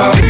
Oh.